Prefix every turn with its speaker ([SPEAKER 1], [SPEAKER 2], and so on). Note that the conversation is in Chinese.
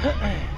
[SPEAKER 1] 哎